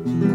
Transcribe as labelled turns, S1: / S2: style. S1: Mm-hmm.